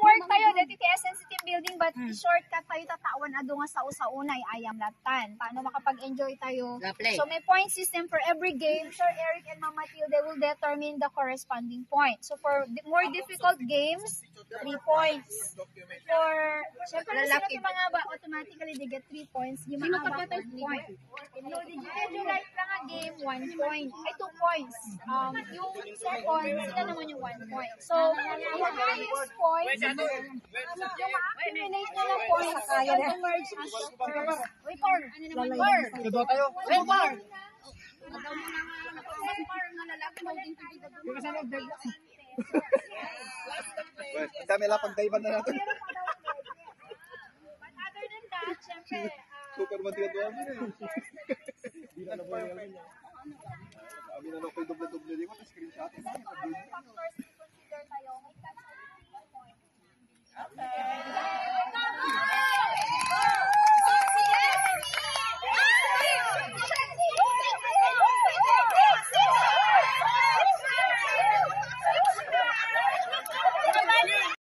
teamwork tayo, dito kay SNC Team Building, but shortcut tayo tatawan ado nga sa usa-una ay ayam latan. Paano makapag-enjoy tayo? So may point system for every game. Sir Eric and Ma'am Matilde will determine the corresponding point. So for di- more difficult games, 3 points. For, syempre, Lalaki. mga ba, automatically they get 3 points. Yung mga ba, pa 1 point. So, did you do right lang 1 point. Ay, 2 points. Um, yung second, sila naman yung 1 point. So, yung highest points, yung ma-accumulate na ng points, will emerge as first. Wait, for, ano naman, tayo. Wait, Dami lang pagdaiban na natin. But other than that, syempre, ah, Super matigat mo namin eh. Hindi na naman yung Sabi na lang ko yung doble-doble dito. Screenshot. So, other factors to